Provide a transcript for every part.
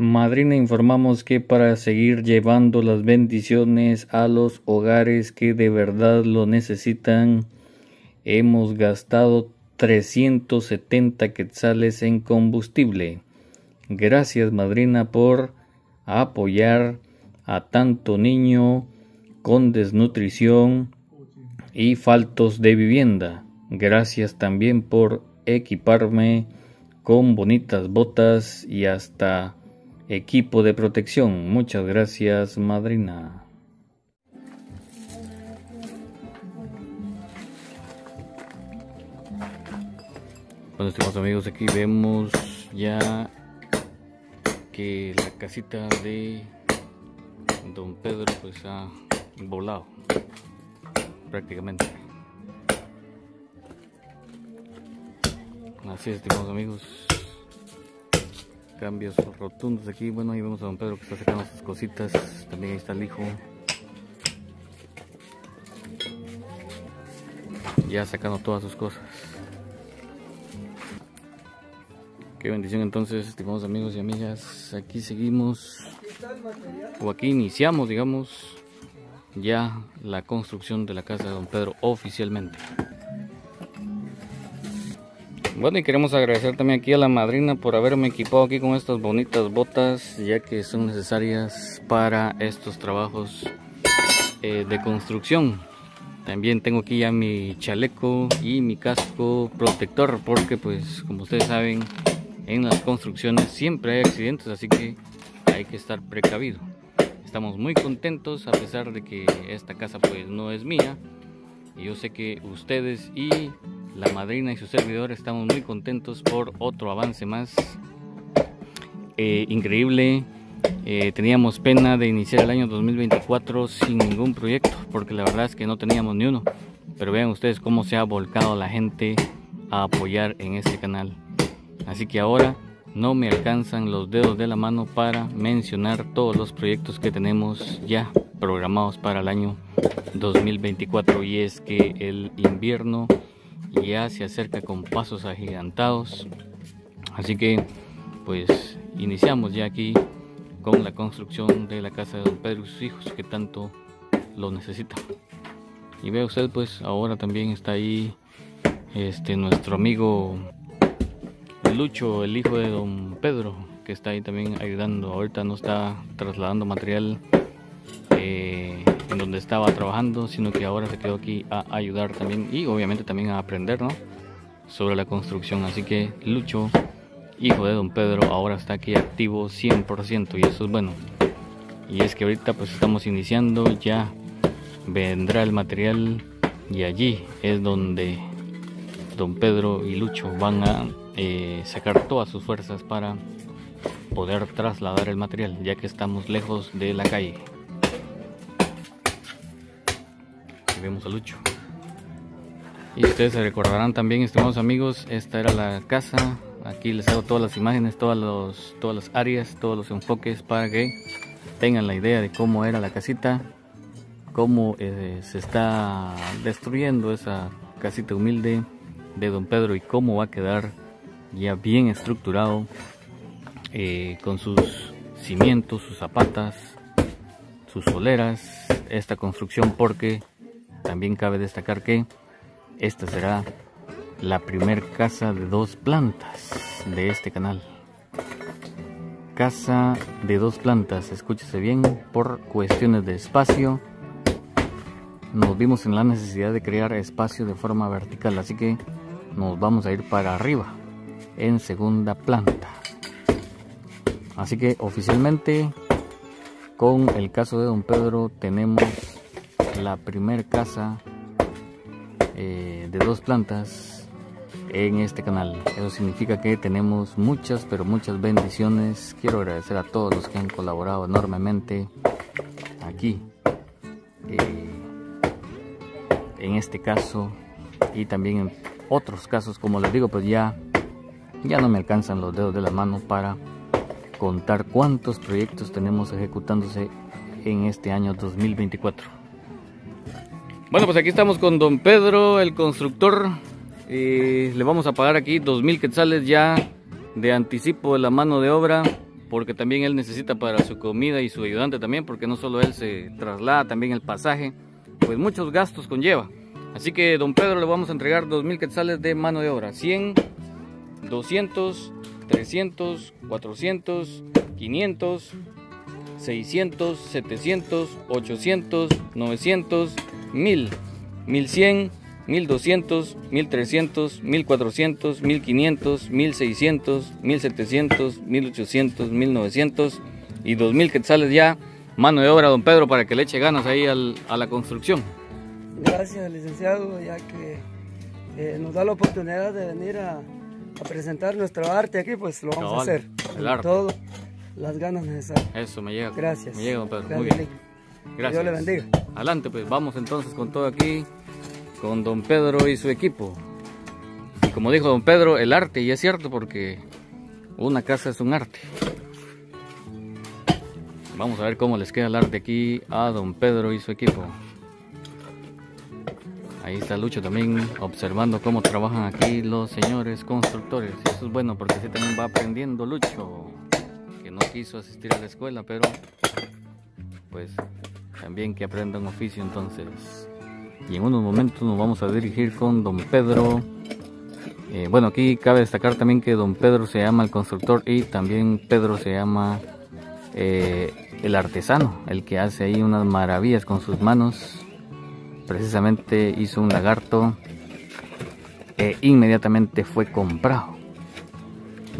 Madrina informamos que para seguir llevando las bendiciones a los hogares que de verdad lo necesitan, hemos gastado 370 quetzales en combustible. Gracias, madrina, por apoyar a tanto niño con desnutrición y faltos de vivienda. Gracias también por equiparme con bonitas botas y hasta equipo de protección. Muchas gracias, madrina. Bueno, estimados amigos, aquí vemos ya que la casita de Don Pedro pues ha volado prácticamente. Así es, estimados amigos. Cambios rotundos aquí. Bueno, ahí vemos a don Pedro que está sacando sus cositas. También ahí está el hijo. Ya sacando todas sus cosas. Qué bendición entonces, estimados amigos y amigas. Aquí seguimos, o aquí iniciamos, digamos, ya la construcción de la casa de don Pedro oficialmente. Bueno, y queremos agradecer también aquí a la madrina por haberme equipado aquí con estas bonitas botas, ya que son necesarias para estos trabajos eh, de construcción. También tengo aquí ya mi chaleco y mi casco protector, porque pues como ustedes saben, en las construcciones siempre hay accidentes, así que hay que estar precavido. Estamos muy contentos a pesar de que esta casa pues no es mía. Y yo sé que ustedes y la madrina y su servidor estamos muy contentos por otro avance más. Eh, increíble. Eh, teníamos pena de iniciar el año 2024 sin ningún proyecto, porque la verdad es que no teníamos ni uno. Pero vean ustedes cómo se ha volcado la gente a apoyar en este canal. Así que ahora no me alcanzan los dedos de la mano para mencionar todos los proyectos que tenemos ya programados para el año 2024 y es que el invierno ya se acerca con pasos agigantados. Así que pues iniciamos ya aquí con la construcción de la casa de don Pedro y sus hijos que tanto lo necesitan. Y ve usted pues ahora también está ahí este nuestro amigo Lucho, el hijo de don Pedro, que está ahí también ayudando. Ahorita no está trasladando material eh, en donde estaba trabajando, sino que ahora se quedó aquí a ayudar también y obviamente también a aprender ¿no? sobre la construcción. Así que Lucho, hijo de don Pedro, ahora está aquí activo 100% y eso es bueno. Y es que ahorita pues estamos iniciando, ya vendrá el material y allí es donde don Pedro y Lucho van a eh, sacar todas sus fuerzas para poder trasladar el material ya que estamos lejos de la calle. Vemos a Lucho. Y ustedes se recordarán también, estimados amigos, esta era la casa. Aquí les hago todas las imágenes, todas, los, todas las áreas, todos los enfoques para que tengan la idea de cómo era la casita, cómo eh, se está destruyendo esa casita humilde de don Pedro y cómo va a quedar ya bien estructurado eh, con sus cimientos, sus zapatas, sus soleras, esta construcción porque también cabe destacar que esta será la primer casa de dos plantas de este canal. Casa de dos plantas, escúchese bien, por cuestiones de espacio. Nos vimos en la necesidad de crear espacio de forma vertical, así que nos vamos a ir para arriba, en segunda planta. Así que oficialmente, con el caso de Don Pedro, tenemos la primer casa eh, de dos plantas en este canal. Eso significa que tenemos muchas, pero muchas bendiciones. Quiero agradecer a todos los que han colaborado enormemente aquí. Eh, en este caso y también en otros casos, como les digo, pues ya, ya no me alcanzan los dedos de la mano para contar cuántos proyectos tenemos ejecutándose en este año 2024. Bueno, pues aquí estamos con don Pedro, el constructor. le vamos a pagar aquí dos mil quetzales ya de anticipo de la mano de obra. porque también él necesita para su comida y su ayudante también, porque no solo él se traslada, también el pasaje, pues muchos gastos conlleva. Así que don Pedro le vamos a entregar 2.000 quetzales de mano de obra, 100, 200, 300, 400, 500, 600, 700, 800, 900, 1000, 1100, 1200, 1300, 1400, 1500, 1600, 1700, 1800, 1900 y 2000 quetzales ya. Mano de obra, don Pedro, para que le eche ganas ahí al, a la construcción. Gracias, licenciado, ya que eh, nos da la oportunidad de venir a, a, presentar nuestro arte aquí, pues lo vamos a hacer. El arte. Todo las ganas necesarias. Eso, me llega. Gracias. Me llega, don Pedro. Gracias, Muy bien. Gracias. Dios le bendiga. Adelante, pues vamos entonces con todo aquí, con don Pedro y su equipo. Y como dijo don Pedro, el arte, y es cierto porque una casa es un arte. Vamos a ver cómo les queda el arte aquí a don Pedro y su equipo. Ahí está Lucho también observando cómo trabajan aquí los señores constructores. Y eso es bueno porque así también va aprendiendo Lucho, que no quiso asistir a la escuela, pero pues también que aprenda un oficio entonces. Y en unos momentos nos vamos a dirigir con don Pedro. Eh, bueno, aquí cabe destacar también que don Pedro se llama el constructor y también Pedro se llama eh, el artesano, el que hace ahí unas maravillas con sus manos. Precisamente hizo un lagarto e inmediatamente fue comprado.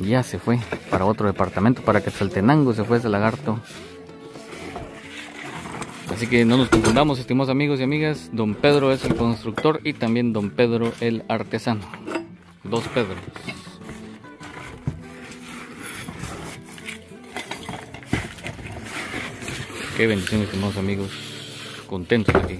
Ya se fue para otro departamento, para que Quetzaltenango se fue ese lagarto. Así que no nos confundamos, estimados amigos y amigas. Don Pedro es el constructor y también Don Pedro el artesano. Dos Pedros. Qué bendición, estimados amigos. Contentos aquí.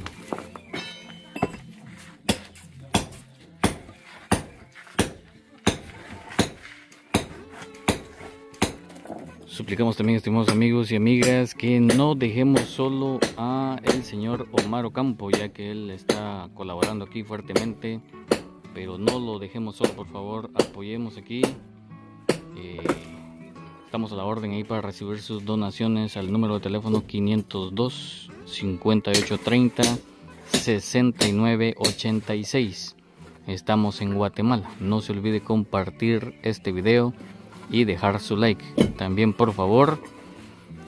Suplicamos también, estimados amigos y amigas, que no dejemos solo a el señor Omar Ocampo, ya que él está colaborando aquí fuertemente, pero no lo dejemos solo, por favor, apoyemos aquí. Eh, estamos a la orden ahí para recibir sus donaciones al número de teléfono 502 5830 6986. Estamos en Guatemala. No se olvide compartir este video y dejar su like. También por favor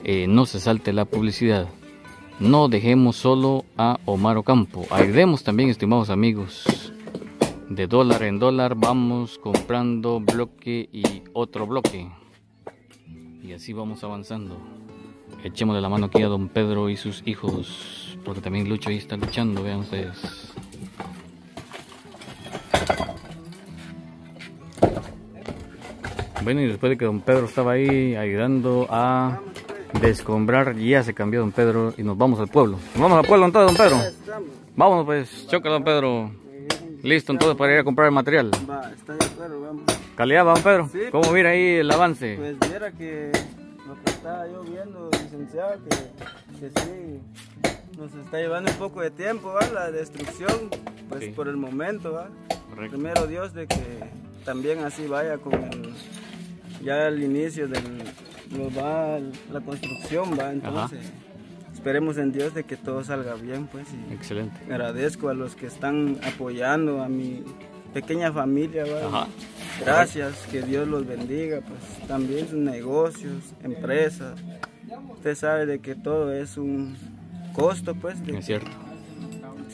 eh, no se salte la publicidad. No dejemos solo a Omar Ocampo. Ayudemos también, estimados amigos. De dólar en dólar vamos comprando bloque y otro bloque. Y así vamos avanzando. Echemos de la mano aquí a don Pedro y sus hijos. Porque también Lucho ahí está luchando, vean ustedes. Bueno, y después de que don Pedro estaba ahí ayudando a descombrar, ya se cambió don Pedro y nos vamos al pueblo. Nos vamos al pueblo entonces, don Pedro. Vámonos pues, choca don Pedro. Listo entonces para ir a comprar el material. Va, está de acuerdo, vamos. ¿Calidad, don Pedro? Sí. ¿Cómo mira ahí el avance? Pues viera que lo que estaba yo viendo, licenciado, que, que sí, nos está llevando un poco de tiempo, ¿va? La destrucción, pues Sí. por el momento, ¿va? Correcto. Primero Dios de que también así vaya con el, ya el inicio va la construcción, ¿va? Entonces, esperemos en Dios de que todo salga bien, pues, y Excelente. agradezco a los que están apoyando a mi pequeña familia, ¿va? Ajá. Gracias, que Dios los bendiga, pues también sus negocios, empresas. Usted sabe de que todo es un costo, pues, de- Es cierto.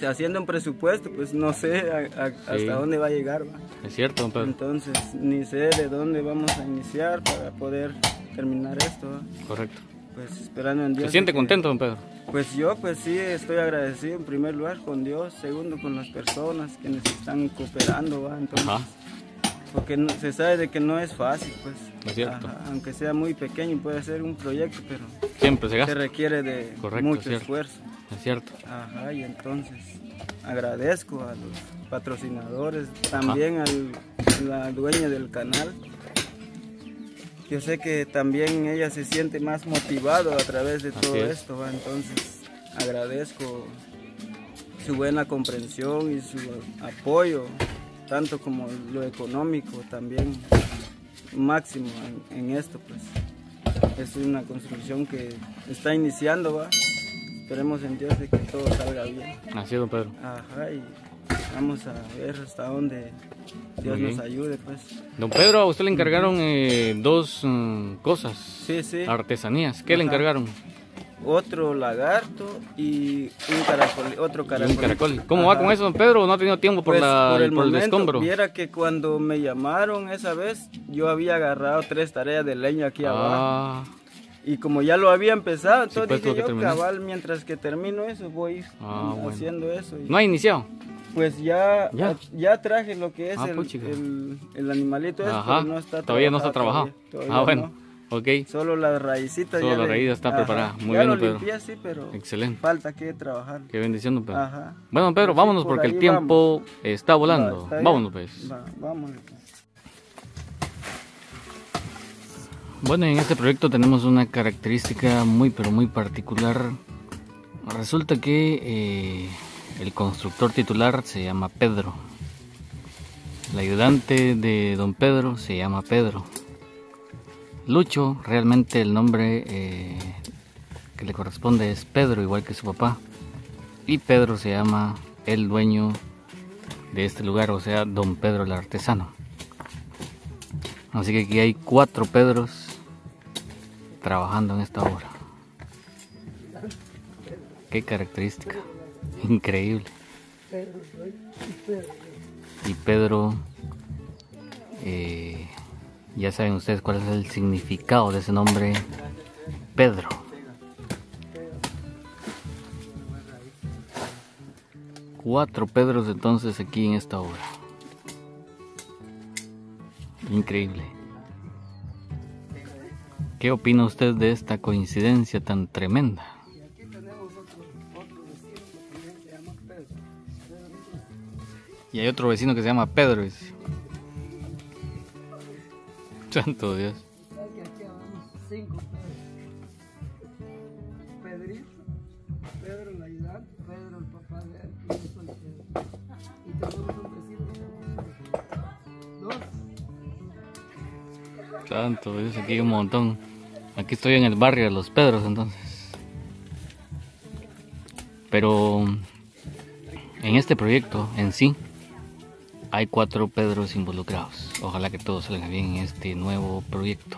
Haciendo un presupuesto, pues no sé a- a- hasta dónde va a llegar, ¿va? Es cierto, don Pedro. Entonces, ni sé de dónde vamos a iniciar para poder terminar esto, ¿va? Correcto. Pues esperando en Dios. ¿Se siente contento, don Pedro? Pues yo, pues sí, estoy agradecido en primer lugar con Dios, segundo con las personas que nos están cooperando, ¿va? Entonces, Ajá. porque no- se sabe de que no es fácil, pues. Es cierto. Ajá, aunque sea muy pequeño puede ser un proyecto, pero Siempre se se gasta. requiere de Correcto, mucho esfuerzo. Es cierto. Ajá, y entonces agradezco a los patrocinadores, también al- a la dueña del canal. Yo sé que también ella se siente más motivado a través de todo es. esto, ¿va? entonces agradezco su buena comprensión y su apoyo, tanto como lo económico también máximo en, en esto, pues. es una construcción que está iniciando, ¿va? Esperemos en Dios de que todo salga bien. Así es, don Pedro. Ajá, y vamos a ver hasta dónde Dios nos ayude, pues. Don Pedro, a usted le encargaron eh, dos mm, cosas, Sí, sí. artesanías. ¿Qué le encargaron? Otro lagarto y un caracol, otro caracol. un caracol. ¿Cómo va con eso, don Pedro? ¿No ha tenido tiempo por, Pues, la, por el por el momento, escombro? viera que cuando me llamaron esa vez, yo había agarrado tres tareas de leña aquí abajo. Y como ya lo había empezado, Sí, entonces pues, dije yo, cabal, mientras que termino eso, voy Ah, bueno. haciendo eso. y- ¿no ha iniciado? Pues ya, Ya. ya. traje lo que es Ah, el, puchica. el, el animalito, ese, pero no está todavía no está trabajado todavía, Ah, bueno, no. ok, Solo las raícitas Solo ya la le- raíz está Ajá. preparada. Muy ya bien, lo Pedro. limpié, sí, pero excelente. falta que trabajar. Qué bendición, don Pedro. Ajá. Bueno, Pedro, Pues sí, vámonos por porque el tiempo está volando. Va, está vámonos, pues. Va, vámonos. Bueno, en este proyecto tenemos una característica muy pero muy particular. Resulta que eh, el constructor titular se llama Pedro. El ayudante de don Pedro se llama Pedro. Lucho, realmente el nombre eh, que le corresponde es Pedro, igual que su papá. Y Pedro se llama el dueño de este lugar, o sea, don Pedro el artesano. Así que aquí hay cuatro Pedros trabajando en esta obra. Qué característica. Increíble. Y Pedro, eh, ya saben ustedes cuál es el significado de ese nombre, Pedro. Cuatro Pedros entonces aquí en esta obra. Increíble. ¿Qué opina usted de esta coincidencia tan tremenda? Y hay otro vecino que se llama Pedro. dice. Santo Dios. aquí cinco Santo Dios, aquí hay un montón. Aquí estoy en el barrio de los Pedros entonces. Pero en este proyecto en sí hay cuatro Pedros involucrados. Ojalá que todo salga bien en este nuevo proyecto.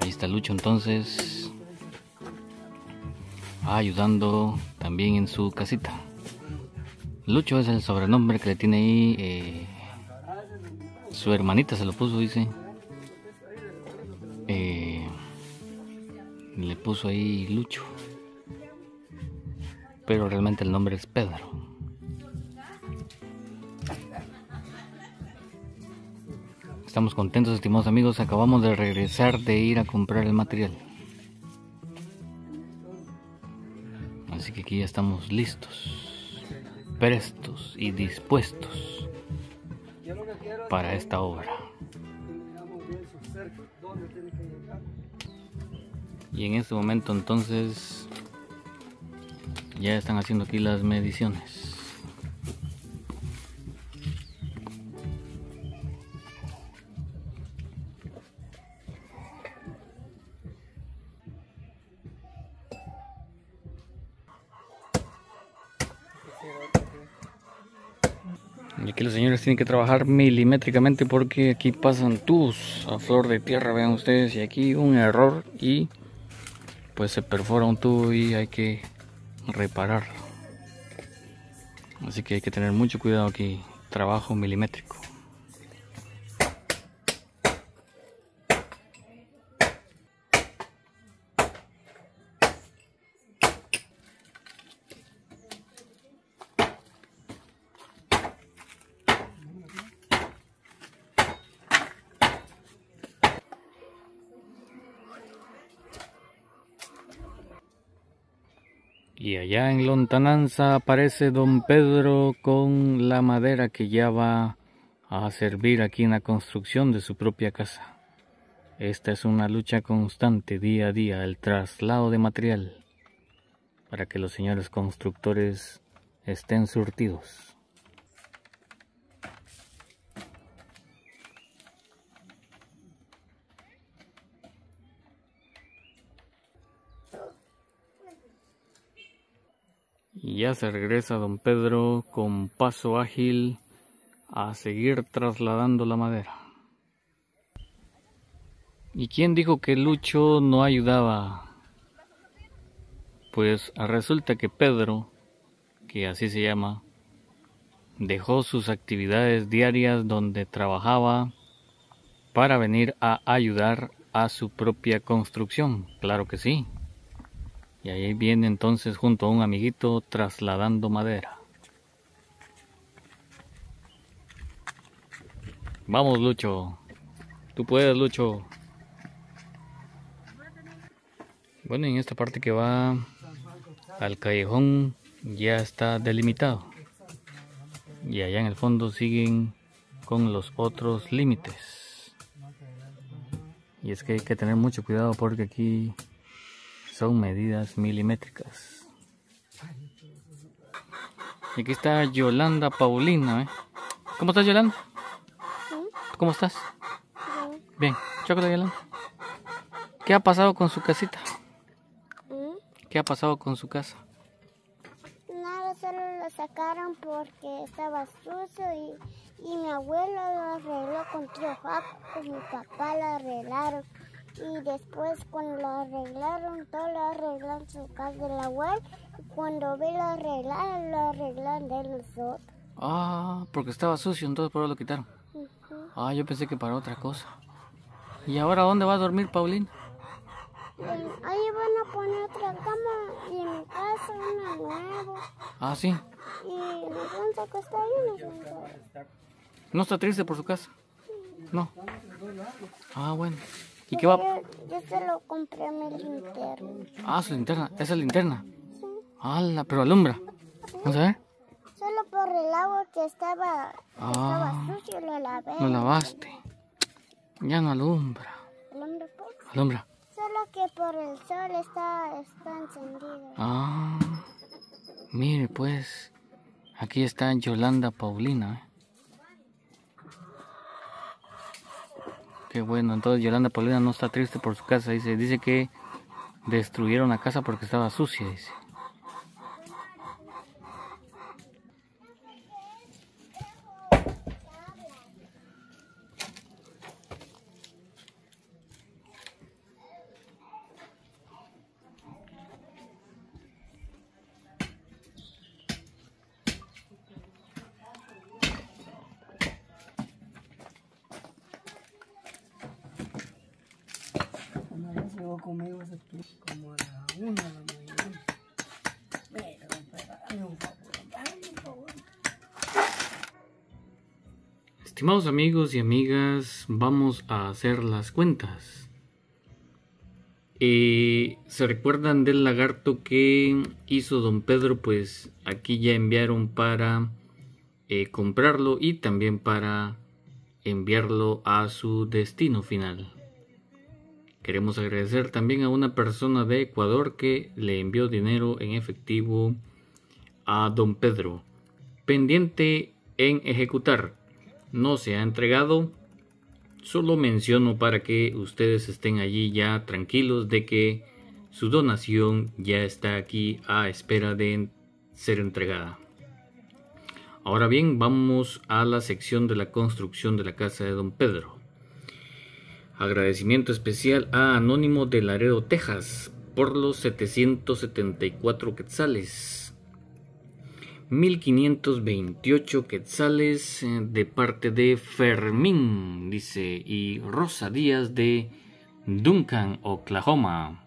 Ahí está Lucho entonces ayudando también en su casita. Lucho es el sobrenombre que le tiene ahí eh, su hermanita se lo puso, dice. Puso ahí Lucho. Pero realmente el nombre es Pedro. Estamos contentos, estimados amigos. Acabamos de regresar de ir a comprar el material. Así que aquí ya estamos listos, prestos y dispuestos para esta obra. Y en este momento entonces ya están haciendo aquí las mediciones. Y aquí los señores tienen que trabajar milimétricamente porque aquí pasan tubos a flor de tierra, vean ustedes, y aquí un error y pues se perfora un tubo y hay que repararlo. Así que hay que tener mucho cuidado aquí, trabajo milimétrico. Y allá en lontananza aparece don Pedro con la madera que ya va a servir aquí en la construcción de su propia casa. Esta es una lucha constante día a día, el traslado de material para que los señores constructores estén surtidos. Ya se regresa don Pedro con paso ágil a seguir trasladando la madera. ¿Y quién dijo que Lucho no ayudaba? Pues resulta que Pedro, que así se llama, dejó sus actividades diarias donde trabajaba para venir a ayudar a su propia construcción. Claro que sí. Y ahí viene entonces junto a un amiguito trasladando madera. Vamos, Lucho. Tú puedes, Lucho. Bueno, en esta parte que va al callejón ya está delimitado. Y allá en el fondo siguen con los otros límites. Y es que hay que tener mucho cuidado porque aquí son medidas milimétricas. Y aquí está Yolanda Paulina. ¿eh? ¿Cómo estás, Yolanda? ¿Cómo estás? Bien. Bien. Yolanda. ¿Qué ha pasado con su casita? ¿Qué ha pasado con su casa? Nada, solo lo sacaron porque estaba sucio y, y mi abuelo lo arregló con tío Jaco, con mi papá lo arreglaron y después cuando lo arreglaron, todo lo arreglaron en su casa del abuelo y cuando vi lo arreglaron, lo arreglaron de nosotros. Ah, porque estaba sucio, entonces por eso lo quitaron. Ah, yo pensé que para otra cosa. ¿Y ahora dónde va a dormir Paulina? ahí van a poner otra cama y en mi casa una nueva. Ah, sí. Y nos vamos a ahí ¿No está triste por su casa? No. Ah, bueno. ¿Y qué va? Yo, se lo compré a mi linterna. Ah, su linterna. ¿Esa es linterna? Sí. Ah, pero alumbra. Vamos a ver. Solo por el agua que estaba, estaba ah. sucio lo lavé. Lo lavaste. Ya no alumbra. ¿Alumbra pues? Alumbra. Solo que por el sol está, está encendido. Ah. Mire pues. Aquí está Yolanda Paulina. ¿eh? Qué bueno, entonces Yolanda Paulina no está triste por su casa, dice, dice que destruyeron la casa porque estaba sucia, dice. Conmigo como a la una un favor, Estimados amigos y amigas, vamos a hacer las cuentas. Eh, ¿Se recuerdan del lagarto que hizo don Pedro? Pues aquí ya enviaron para eh, comprarlo y también para enviarlo a su destino final. Queremos agradecer también a una persona de Ecuador que le envió dinero en efectivo a don Pedro. Pendiente en ejecutar. No se ha entregado. Solo menciono para que ustedes estén allí ya tranquilos de que su donación ya está aquí a espera de ser entregada. Ahora bien, vamos a la sección de la construcción de la casa de don Pedro. Agradecimiento especial a Anónimo de Laredo, Texas, por los 774 quetzales. 1528 quetzales eh, de parte de Fermín, dice, y Rosa Díaz de Duncan, Oklahoma.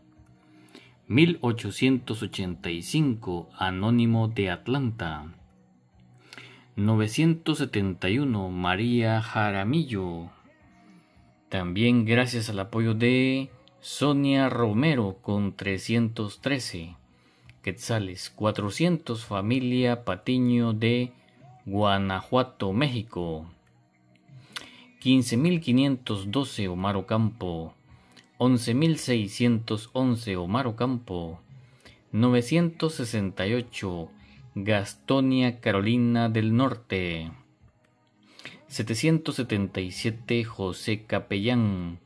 1885, Anónimo de Atlanta. 971, María Jaramillo. También gracias al apoyo de Sonia Romero con 313 quetzales, 400 familia Patiño de Guanajuato, México. 15.512 Omar Ocampo, 11.611 Omar Ocampo, 968 Gastonia Carolina del Norte. 777 José Capellán,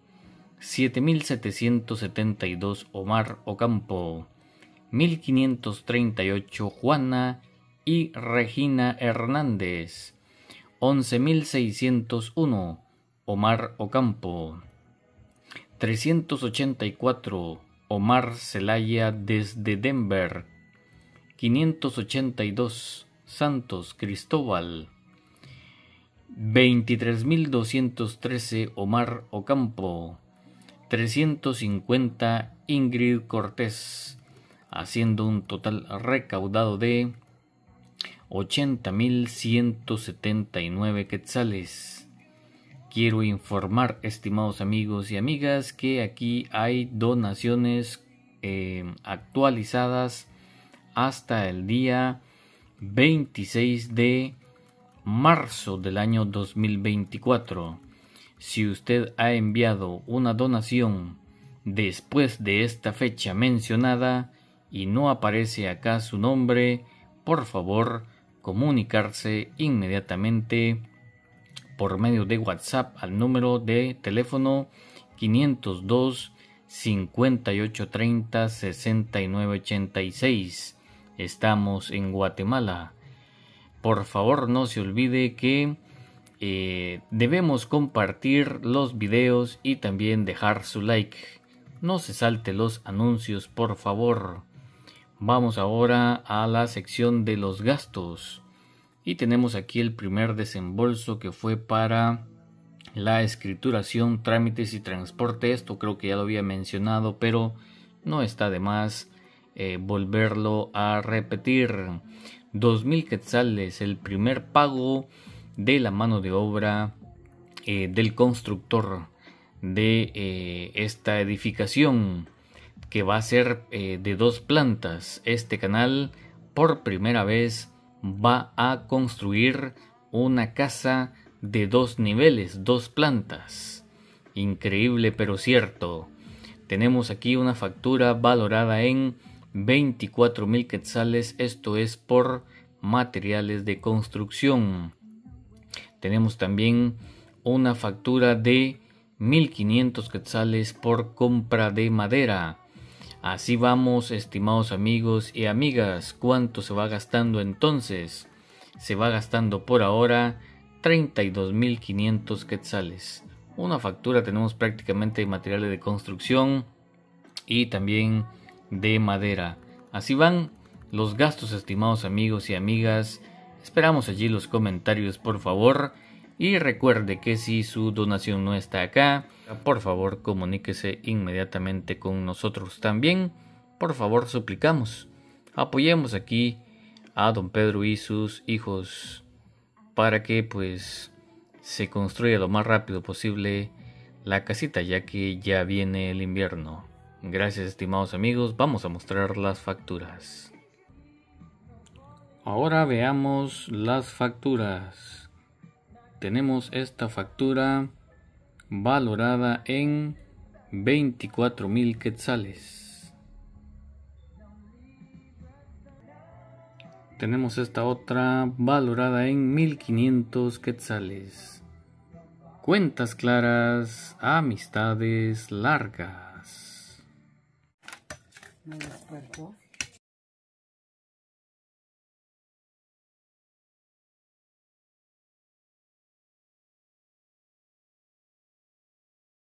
7772 Omar Ocampo, 1538 Juana y Regina Hernández. 11601 Omar Ocampo. 384 Omar Celaya desde Denver. 582 Santos Cristóbal. 23.213 Omar Ocampo. 350 Ingrid Cortés, haciendo un total recaudado de 80.179 quetzales. Quiero informar, estimados amigos y amigas, que aquí hay donaciones eh, actualizadas hasta el día 26 de marzo del año 2024. Si usted ha enviado una donación después de esta fecha mencionada y no aparece acá su nombre, por favor comunicarse inmediatamente por medio de WhatsApp al número de teléfono 502 5830 6986. Estamos en Guatemala. Por favor no se olvide que eh, debemos compartir los videos y también dejar su like. No se salte los anuncios, por favor. Vamos ahora a la sección de los gastos. Y tenemos aquí el primer desembolso que fue para la escrituración, trámites y transporte. Esto creo que ya lo había mencionado, pero no está de más eh, volverlo a repetir. 2.000 quetzales, el primer pago de la mano de obra eh, del constructor de eh, esta edificación que va a ser eh, de dos plantas. Este canal por primera vez va a construir una casa de dos niveles, dos plantas. Increíble pero cierto. Tenemos aquí una factura valorada en 24 mil quetzales, esto es por materiales de construcción. Tenemos también una factura de 1500 quetzales por compra de madera. Así vamos, estimados amigos y amigas. ¿Cuánto se va gastando entonces? Se va gastando por ahora 32.500 quetzales. Una factura tenemos prácticamente de materiales de construcción y también de madera. Así van los gastos, estimados amigos y amigas. Esperamos allí los comentarios, por favor. Y recuerde que si su donación no está acá, por favor comuníquese inmediatamente con nosotros también. Por favor, suplicamos. Apoyemos aquí a don Pedro y sus hijos para que pues se construya lo más rápido posible la casita ya que ya viene el invierno. Gracias estimados amigos, vamos a mostrar las facturas. Ahora veamos las facturas. Tenemos esta factura valorada en 24 mil quetzales. Tenemos esta otra valorada en 1500 quetzales. Cuentas claras, amistades largas me despertó.